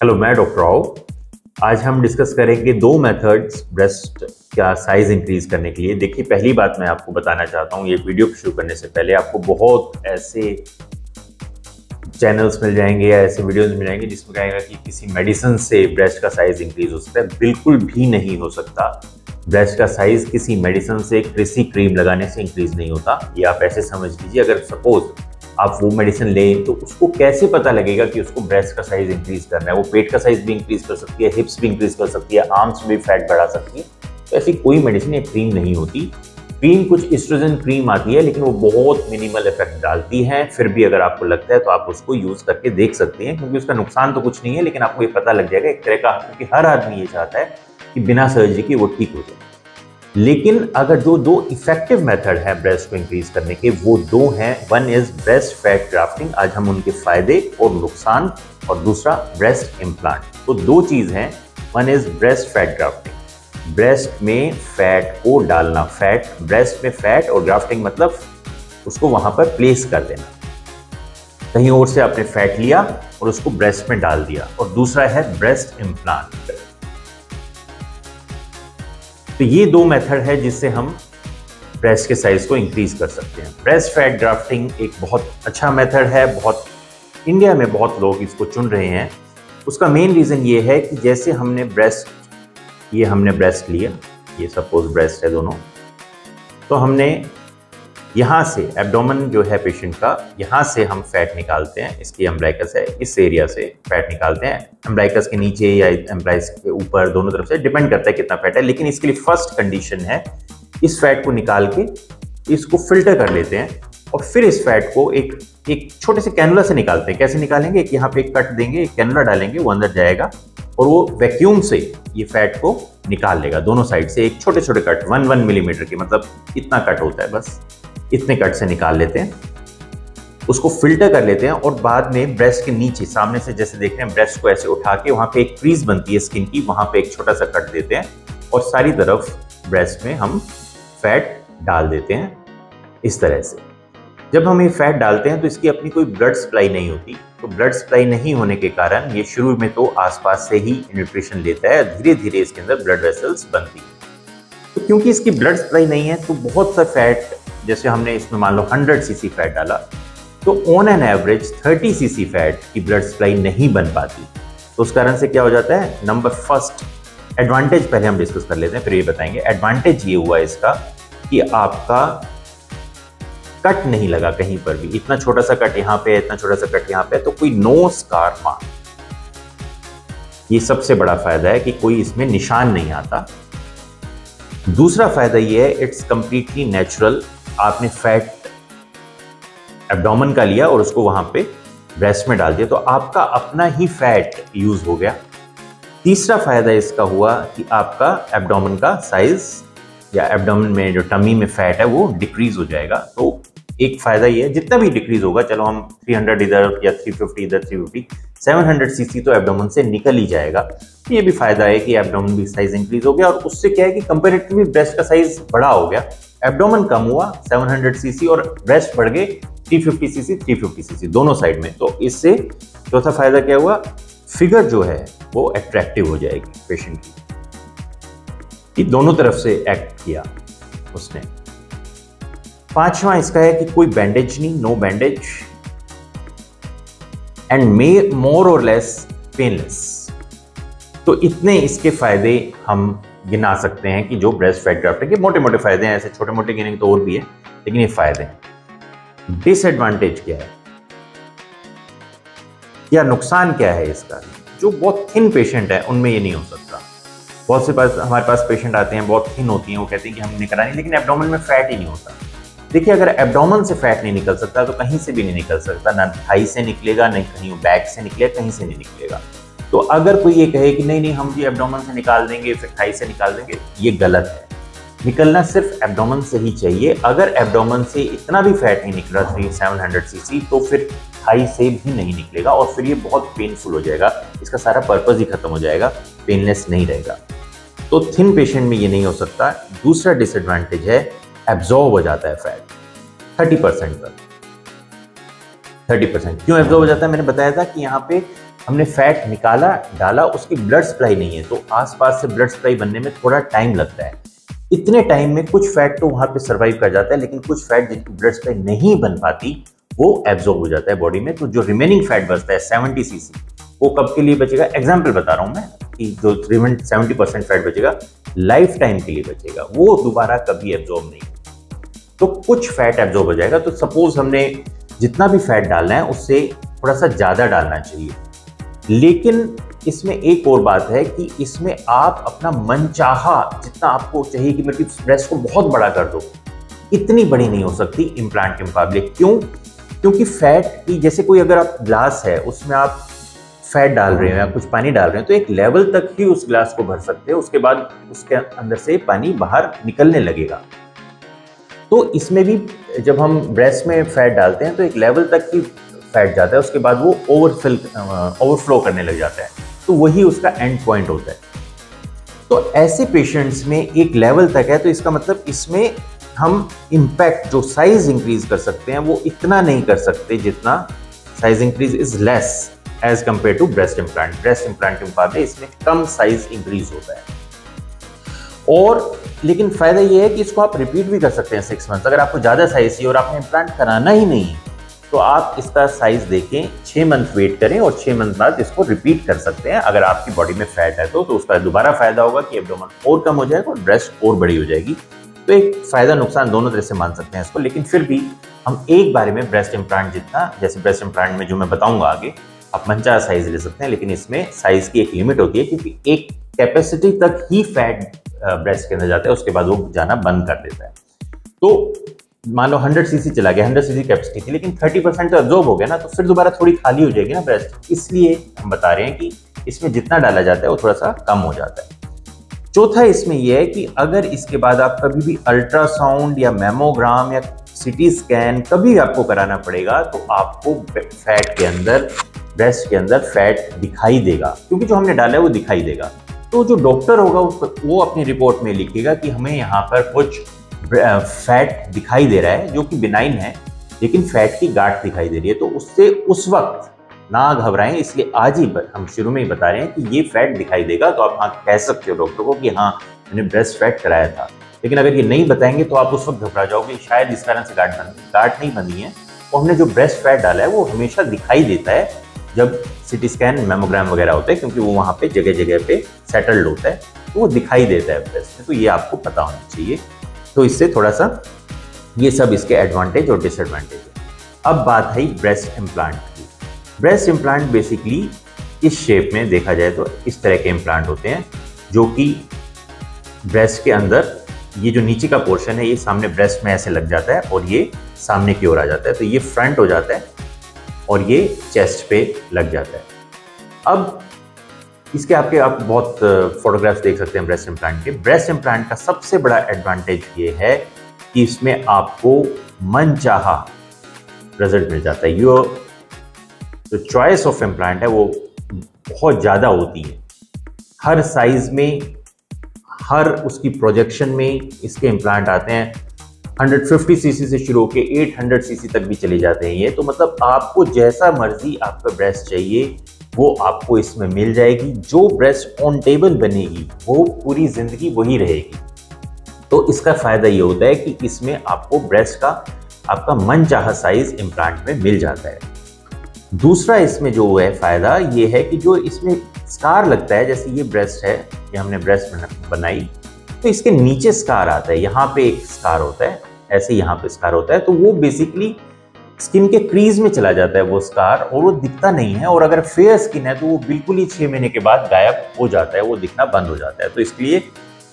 Hello मैं doctor Rao. आज हम डिस्कस करेंगे दो मेथड्स ब्रेस्ट का साइज़ इंक्रीज करने के लिए। देखिए, पहली बात मैं आपको बताना चाहता हूँ, ये वीडियो शुरू करने से पहले आपको बहुत ऐसे चैनल्स मिल जाएँगे या ऐसे वीडियोस मिल जाएँगे जिसमें कहेगा कि किसी मेडिसिन से ब्रेस्ट का साइज़ इंक्रीज हो सकता है। बिल्कुल भी नहीं हो सकता। ब्रेस्ट का साइज़ किसी मेडिसिन से किसी क्रीम लगाने से इंक्रीज नहीं होता। ये आप ऐसे समझ लीजिए। अगर सपोज़ आप वो मेडिसिन लें तो उसको कैसे पता लगेगा कि उसको ब्रेस्ट का साइज़ इंक्रीज करना है? वो पेट का साइज़ भी इंक्रीज कर सकती है हिप्स भी इंक्रीज कर सकती है आर्म्स भी फैट बढ़ा सकती है। तो ऐसी कोई मेडिसिन या क्रीम नहीं होती। क्रीम कुछ इस्ट्रोजन क्रीम आती है, लेकिन वो बहुत मिनिमल इफ़ेक्ट डालती है। फिर भी अगर आपको लगता है तो आप उसको यूज़ करके देख सकते हैं, क्योंकि उसका नुकसान तो कुछ नहीं है, लेकिन आपको ये पता लग जाएगा एक तरह का क्योंकि हर आदमी ये चाहता है कि बिना सर्जरी के वो ठीक हो जाए। लेकिन अगर जो दो इफ़ेक्टिव मेथड है ब्रेस्ट को इंक्रीज करने के, वो दो हैं। One is breast fat grafting आज हम उनके फ़ायदे और नुकसान, और दूसरा ब्रेस्ट इम्प्लांट तो दो चीज़ हैं। One is breast fat grafting breast में फैट को डालना फैट ब्रेस्ट में फैट और ग्राफ्टिंग मतलब उसको वहाँ पर प्लेस कर देना। कहीं और से आपने फैट लिया और उसको ब्रेस्ट में डाल दिया। और दूसरा है ब्रेस्ट इम्प्लांट तो ये दो मेथड है जिससे हम ब्रेस्ट के साइज़ को इंक्रीज कर सकते हैं। ब्रेस्ट फैट ड्राफ्टिंग एक बहुत अच्छा मेथड है, बहुत इंडिया में बहुत लोग इसको चुन रहे हैं। उसका मेन रीज़न ये है कि जैसे हमने ब्रेस्ट ये हमने ब्रेस्ट लिया, ये सपोज़ ब्रेस्ट है दोनों तो हमने यहाँ से एब्डोमन जो है पेशेंट का, यहाँ से हम फैट निकालते हैं, इसकी एम्ब्लाइकस है, इस एरिया से फैट निकालते हैं। एम्ब्लाइकस के नीचे या एम्ब्लाइस के ऊपर दोनों तरफ़ से डिपेंड करता है कितना फैट है, लेकिन इसके लिए फ़र्स्ट कंडीशन है, इस फैट को निकाल के इसको फ़िल्टर कर लेते हैं और फिर इस फैट को एक एक छोटे से कैनुला से निकालते हैं। कैसे निकालेंगे? एक यहाँ पे एक कट देंगे, एक कैनुला डालेंगे, वो अंदर जाएगा और वो वैक्यूम से ये फैट को निकाल लेगा, दोनों साइड से। एक छोटे छोटे कट वन वन मिलीमीटर के मतलब इतना कट होता है, बस। इतने कट से निकाल लेते हैं। उसको फ़िल्टर कर लेते हैं और बाद में ब्रेस्ट के नीचे, सामने से जैसे देख रहे हैं ब्रेस्ट को ऐसे उठा के वहाँ पे एक क्रीज बनती है स्किन की, वहाँ पे एक छोटा सा कट देते हैं और सारी तरफ़ ब्रेस्ट में हम फैट डाल देते हैं इस तरह से। जब हम ये फैट डालते हैं तो इसकी अपनी कोई ब्लड सप्लाई नहीं होती तो ब्लड सप्लाई नहीं होने के कारण ये शुरू में तो आसपास से ही न्यूट्रिशन लेता है धीरे धीरे इसके अंदर ब्लड वेसल्स बनती है। तो क्योंकि इसकी ब्लड सप्लाई नहीं है तो बहुत सा फैट जैसे हमने इसमें मान लो 100 सीसी फैट डाला तो on an average 30 CC fat की ब्लड सप्लाई नहीं बन पाती। तो उस कारण से क्या हो जाता है? नंबर फ़र्स्ट एडवांटेज पहले हम डिस्कस कर लेते हैं, फिर ये बताएँगे। एडवांटेज ये हुआ इसका कि आपका कट नहीं लगा कहीं पर भी। इतना छोटा सा कट यहाँ पे इतना छोटा सा कट यहाँ पे तो कोई नो स्कार मार्क ये सबसे बड़ा फ़ायदा है कि कोई इसमें निशान नहीं आता। दूसरा फ़ायदा ये है इट्स कंप्लीटली नेचुरल आपने फैट एब्डोमन का लिया और उसको वहाँ पे ब्रेस्ट में डाल दिया। तो आपका अपना ही फैट यूज़ हो गया। तीसरा फ़ायदा इसका हुआ कि आपका एब्डोमन का साइज़ या एब्डोमन में जो टमी में फैट है वो डिक्रीज हो जाएगा। तो एक फ़ायदा ये है, जितना भी डिक्रीज होगा, चलो हम 300 इधर या 350 इधर 350 700 सीसी तो एब्डोमन से निकल ही जाएगा। ये भी फ़ायदा है कि एब्डोमन भी साइज़ इंक्रीज हो गया और उससे क्या है कि कंपेरेटिवली ब्रेस्ट का साइज़ बड़ा हो गया। एब्डोमन कम हुआ 700 सीसी और ब्रेस्ट बढ़ गए 350 सीसी 350 सीसी, दोनों साइड में। तो इससे चौथा फ़ायदा क्या हुआ? फिगर जो है, वो अट्रैक्टिव हो जाएगी पेशेंट की। कि दोनों तरफ़ से एक्ट किया उसने। पांचवा इसका है कि कोई बैंडेज नहीं no bandage and may more और लेस पेनलेस तो इतने इसके फ़ायदे हम गिना सकते हैं कि जो ब्रेस्ट फैट ग्राफ्टिंग के मोटे मोटे फ़ायदे हैं, ऐसे छोटे मोटे गिनेंगे तो और भी है, लेकिन ये फ़ायदे हैं। डिसएडवांटेज क्या है? या नुकसान क्या है इसका? जो बहुत थिन पेशेंट है, उनमें ये नहीं हो सकता। बहुत से पास, हमारे पास पेशेंट आते हैं, बहुत थिन होती हैं, वो कहते हैं कि हम निकला नहीं, लेकिन एब्डोमन में फैट ही नहीं होता। देखिए, अगर एब्डोमन से फैट नहीं निकल सकता तो कहीं से भी नहीं निकल सकता। ना थाई से निकलेगा नहीं कहीं बैक से निकलेगा, कहीं से नहीं निकलेगा। तो अगर कोई ये कहे कि नहीं नहीं, हम जी एब्डोमन से निकाल देंगे, फिर थाई से निकाल देंगे, ये गलत है। निकलना सिर्फ़ एब्डोमन से ही चाहिए। अगर एब्डोमन से इतना भी फैट नहीं निकला थ्री सेवन हंड्रेड सी तो फिर थाई से भी नहीं निकलेगा और फिर ये बहुत पेनफुल हो जाएगा। इसका सारा पर्पज ही खत्म हो जाएगा पेनलेस नहीं रहेगा। तो थिन पेशेंट में ये नहीं हो सकता। दूसरा डिसएडवांटेज है एब्जॉर्व हो जाता है फैट थर्टी परसेंट तक थर्टी परसेंट क्यों एब्जॉर्व हो जाता है? मैंने बताया था कि यहाँ पे हमने फैट निकाला, डाला, उसकी ब्लड सप्लाई नहीं है तो आसपास से ब्लड सप्लाई बनने में थोड़ा टाइम लगता है। इतने टाइम में कुछ फैट तो वहाँ पे सर्वाइव कर जाता है, लेकिन कुछ फैट जिनकी ब्लड सप्लाई नहीं बन पाती, वो एब्जॉर्ब हो जाता है बॉडी में। तो जो रिमेनिंग फैट बचता है सेवेंटी सीसी वो कब के लिए बचेगा? एग्ज़ाम्पल बता रहा हूँ मैं। कि जो रिमेंट सेवेंटी परसेंट फैट बचेगा लाइफ टाइम के लिए बचेगा। वो दोबारा कभी एब्जॉर्ब नहीं तो कुछ फैट एब्जॉर्ब हो जाएगा। तो सपोज़ हमने जितना भी फैट डालना है, उससे थोड़ा सा ज़्यादा डालना चाहिए। लेकिन इसमें एक और बात है कि इसमें आप अपना मन चाहा जितना आपको चाहिए कि मेरी ब्रेस्ट को बहुत बड़ा कर दो, इतनी बड़ी नहीं हो सकती इम्प्लांट के मुकाबले। क्यों? क्योंकि फैट की जैसे कोई अगर आप ग्लास है, उसमें आप फैट डाल रहे हो या कुछ पानी डाल रहे हो तो एक लेवल तक ही उस ग्लास को भर सकते हो, उसके बाद उसके अंदर से पानी बाहर निकलने लगेगा। तो इसमें भी जब हम ब्रेस्ट में फैट डालते हैं तो एक लेवल तक ही फैट जाता है, उसके बाद वो ओवरफिल ओवरफ्लो करने लग जाता है। तो वही उसका एंड पॉइंट होता है। तो ऐसे पेशेंट्स में एक लेवल तक है तो इसका मतलब इसमें हम इम्पैक्ट जो साइज़ इंक्रीज कर सकते हैं, वो इतना नहीं कर सकते जितना size increase is less as compare to breast implant breast implant के मुकाबले इसमें कम साइज़ इंक्रीज होता है। और लेकिन फ़ायदा ये है कि इसको आप रिपीट भी कर सकते हैं सिक्स मंथ अगर आपको ज़्यादा साइज़ चाहिए और आपने इम्प्लांट कराना ही नहीं तो आप इसका साइज़ देखें छः मंथ वेट करें और छः मंथ बाद इसको रिपीट कर सकते हैं। अगर आपकी बॉडी में फैट है तो, तो उसका दोबारा फ़ायदा होगा कि एब्डोमन और कम हो जाएगा और ब्रेस्ट और बड़ी हो जाएगी। तो एक फ़ायदा नुकसान दोनों तरह से मान सकते हैं इसको। लेकिन फिर भी हम एक बारे में ब्रेस्ट इम्प्लांट जितना जैसे ब्रेस्ट इम्प्लांट में जो मैं बताऊँगा आगे आप मनचाहा साइज़ ले सकते हैं, लेकिन इसमें साइज़ की एक लिमिट होती है, क्योंकि एक कैपेसिटी तक ही फैट ब्रेस्ट के अंदर जाता है, उसके बाद वो जाना बंद कर देता है। तो मान लो 100 सीसी चला गया 100 सीसी कैपेसिटी थी, लेकिन 30 परसेंट तो एब्जॉर्ब हो गया ना तो फिर दोबारा थोड़ी खाली हो जाएगी ना ब्रेस्ट इसलिए हम बता रहे हैं कि इसमें जितना डाला जाता है, वो थोड़ा सा कम हो जाता है। चौथा इसमें यह है कि अगर इसके बाद आप कभी भी अल्ट्रासाउंड या मेमोग्राम या सिटी स्कैन कभी आपको कराना पड़ेगा तो आपको फैट के अंदर, ब्रेस्ट के अंदर फैट दिखाई देगा। क्योंकि जो हमने डाला है, वो दिखाई देगा। तो जो डॉक्टर होगा वो अपनी रिपोर्ट में लिखेगा कि हमें यहाँ पर कुछ फैट दिखाई दे रहा है, जो कि बिनाइन है, लेकिन फैट की गांठ दिखाई दे रही है। तो उससे उस वक्त ना घबराएँ, इसलिए आज ही हम शुरू में ही बता रहे हैं कि ये फैट दिखाई देगा तो आप हाँ कह सकते हो डॉक्टर को कि हाँ मैंने ब्रेस्ट फैट कराया था। लेकिन अगर ये नहीं बताएँगे तो आप उस वक्त घबरा जाओगे। शायद इस कारण से गांठ बनी गांठ नहीं बनी है। और हमने जो ब्रेस्ट फैट डाला है, वो हमेशा दिखाई देता है जब सिटी स्कैन मेमोग्राम वगैरह होता है, क्योंकि वो वहाँ पे जगह जगह पे सेटल्ड होता है। तो वो दिखाई देता है ब्रेस्ट में। तो ये आपको पता होना चाहिए। तो इससे थोड़ा सा ये सब इसके एडवांटेज और डिसएडवांटेज है। अब बात है ब्रेस्ट इम्प्लांट की। ब्रेस्ट इम्प्लांट बेसिकली इस शेप में देखा जाए तो इस तरह के इम्प्लांट होते हैं, जो कि ब्रेस्ट के अंदर ये जो नीचे का पोर्शन है, ये सामने ब्रेस्ट में ऐसे लग जाता है और ये सामने की ओर आ जाता है। तो ये फ्रंट हो जाता है और ये चेस्ट पे लग जाता है। अब इसके आपके आप बहुत फोटोग्राफ्स देख सकते हैं ब्रेस्ट इम्प्लांट के। ब्रेस्ट इम्प्लांट का सबसे बड़ा एडवांटेज ये है कि इसमें आपको मन चाह रिज़ल्ट मिल जाता है। यो जो चॉइस ऑफ़ इम्प्लांट है वो बहुत ज़्यादा होती है। हर साइज़ में हर उसकी प्रोजेक्शन में इसके इम्प्लांट आते हैं। 150 सीसी से शुरू होकर 800 सीसी तक भी चले जाते हैं ये। तो मतलब आपको जैसा मर्ज़ी आपका ब्रेस्ट चाहिए, वो आपको इसमें मिल जाएगी। जो ब्रेस्ट ऑन टेबल बनेगी, वो पूरी ज़िंदगी वही रहेगी। तो इसका फ़ायदा ये होता है कि इसमें आपको ब्रेस्ट का, आपका मन चाह साइज़ इम्प्लांट में मिल जाता है। दूसरा इसमें जो है फ़ायदा ये है कि जो इसमें स्कार लगता है, जैसे ये ब्रेस्ट है, ये हमने ब्रेस्ट बनाई तो इसके नीचे स्कार आता है, यहाँ पे एक स्कार होता है, ऐसे यहाँ पे स्कार होता है तो वो बेसिकली स्किन के क्रीज में चला जाता है वो स्कार और वो दिखता नहीं है, और अगर फेयर स्किन है तो वो बिल्कुल ही छह महीने के बाद गायब हो जाता है, वो दिखना बंद हो जाता है तो इसलिए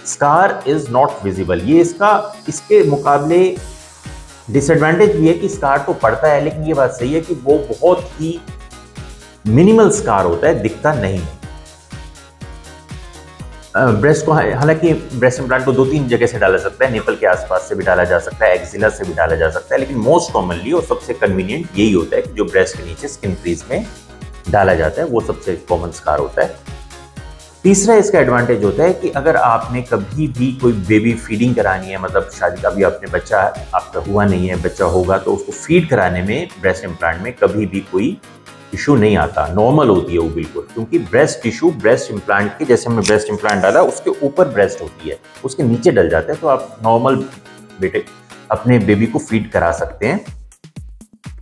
स्कार इज़ नॉट विजिबल ये इसका, इसके मुकाबले डिसएडवांटेज है कि स्कार तो पड़ता है, लेकिन ये बात सही है कि वो बहुत ही मिनिमल स्कार होता है, दिखता नहीं है। ब्रेस्ट को हालाँकि ब्रेस्ट इम्प्लांट को दो तीन जगह से डाला सकता है नेपल के आसपास से भी डाला जा सकता है एक्सिला से भी डाला जा सकता है, लेकिन मोस्ट कॉमनली और सबसे कन्वीनियंट यही होता है कि जो ब्रेस्ट के नीचे स्किन क्रीज में डाला जाता है, वो सबसे कॉमन स्कार होता है। तीसरा इसका एडवांटेज होता है कि अगर आपने कभी भी कोई बेबी फीडिंग करानी है मतलब शादी का भी आपने बच्चा, आपका हुआ नहीं है, बच्चा होगा तो उसको फ़ीड कराने में ब्रेस्ट इम्प्लांट में कभी भी कोई इशू नहीं आता। नॉर्मल होती है वो बिल्कुल, क्योंकि ब्रेस्ट टिश्यू ब्रेस्ट इम्प्लांट के, जैसे हमने ब्रेस्ट इम्प्लांट डाला, उसके ऊपर ब्रेस्ट होती है, उसके नीचे डल जाता है तो आप नॉर्मल बेटे, अपने बेबी को फ़ीड करा सकते हैं।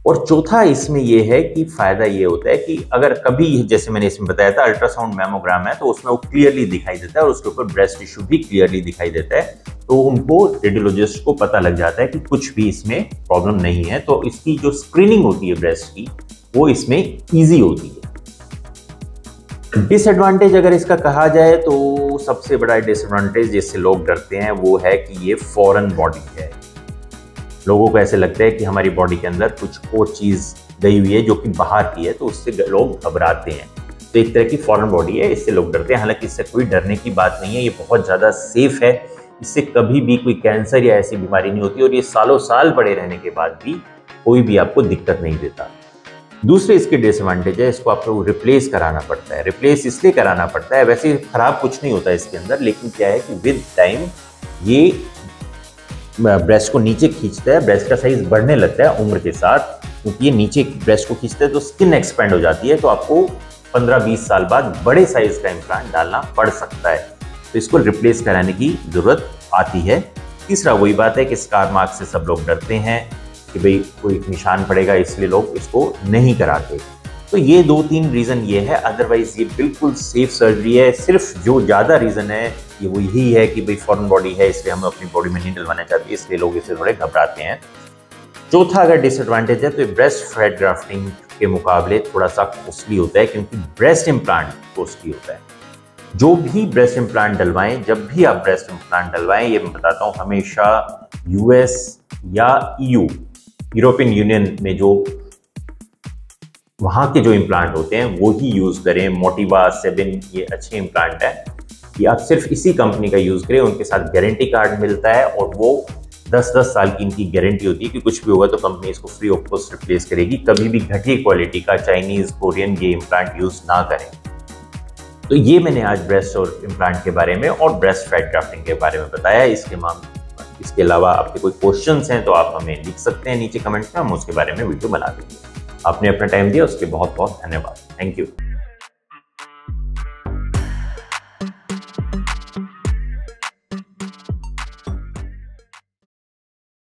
और चौथा इसमें यह है कि फ़ायदा ये होता है कि अगर कभी, जैसे मैंने इसमें बताया था अल्ट्रासाउंड मेमोग्राम है तो उसमें वो क्लियरली दिखाई देता है और उसके ऊपर ब्रेस्ट टिश्यू भी क्लियरली दिखाई देता है। तो उनको रेडियोलॉजिस्ट को पता लग जाता है कि कुछ भी इसमें प्रॉब्लम नहीं है। तो इसकी जो स्क्रीनिंग होती है ब्रेस्ट की, वो इसमें ईजी होती है। डिसएडवांटेज अगर इसका कहा जाए तो सबसे बड़ा डिसएडवांटेज जिससे लोग डरते हैं, वो है कि ये फॉरेन बॉडी है। लोगों को ऐसे लगता है कि हमारी बॉडी के अंदर कुछ और चीज़ गई हुई है जो कि बाहर की है तो उससे लोग घबराते हैं। तो एक तरह की फॉरेन बॉडी है, इससे लोग डरते हैं। हालाँकि इससे कोई डरने की बात नहीं है, ये बहुत ज़्यादा सेफ़ है। इससे कभी भी कोई कैंसर या ऐसी बीमारी नहीं होती और ये सालों साल पड़े रहने के बाद भी कोई भी आपको दिक्कत नहीं देता। दूसरे इसके डिसएडवांटेज है, इसको आपको रिप्लेस कराना पड़ता है। रिप्लेस इसलिए कराना पड़ता है, वैसे खराब कुछ नहीं होता इसके अंदर, लेकिन क्या है कि विद टाइम ये ब्रेस्ट को नीचे खींचता है, ब्रेस्ट का साइज़ बढ़ने लगता है उम्र के साथ, क्योंकि ये नीचे ब्रेस्ट को खींचता है तो स्किन एक्सपेंड हो जाती है तो आपको 15-20 साल बाद बड़े साइज़ का इम्प्लांट डालना पड़ सकता है। तो इसको रिप्लेस कराने की ज़रूरत आती है। तीसरा वही बात है कि स्कार मार्क से सब लोग डरते हैं कि भाई कोई निशान पड़ेगा, इसलिए लोग इसको नहीं कराते। तो ये दो तीन रीज़न ये है अदरवाइज़ ये बिल्कुल सेफ़ सर्जरी है। सिर्फ़ जो ज़्यादा रीज़न है, ये वो यही है कि भाई फॉरन बॉडी है, इसलिए हम अपनी बॉडी में नहीं डलवाना चाहते इसलिए लोग इसे थोड़े घबराते हैं। चौथा अगर डिसएडवांटेज है तो ब्रेस्ट फैट ग्राफ्टिंग के मुकाबले थोड़ा सा कॉस्टली होता है, क्योंकि ब्रेस्ट इम्प्लांट कॉस्टली होता है। जो भी ब्रेस्ट इम्प्लांट डलवाएँ, जब भी आप ब्रेस्ट इम्प्लांट डलवाएँ, ये मैं बताता हूँ, हमेशा यूएस या ईयू यूरोपियन यूनियन में जो वहाँ के जो इम्प्लांट होते हैं, वो ही यूज़ करें। मोटिवा सेबिन ये अच्छे इम्प्लांट है कि आप सिर्फ़ इसी कंपनी का यूज़ करें, उनके साथ गारंटी कार्ड मिलता है और वो 10-10 साल की इनकी गारंटी होती है कि कुछ भी होगा तो कंपनी इसको फ्री ऑफ़ कॉस्ट रिप्लेस करेगी। कभी भी घटिया क्वालिटी का चाइनीज़ कोरियन ये इम्प्लांट यूज़ ना करें। तो ये मैंने आज ब्रेस्ट और इम्प्लांट के बारे में और ब्रेस्ट फैट क्राफ्टिंग के बारे में बताया। इसके मामले इसके अलावा आपके कोई क्वेश्चंस हैं तो आप हमें लिख सकते हैं नीचे कमेंट्स में। हम उसके बारे में वीडियो बना देंगे। आपने अपना टाइम दिया उसके बहुत बहुत धन्यवाद। Thank you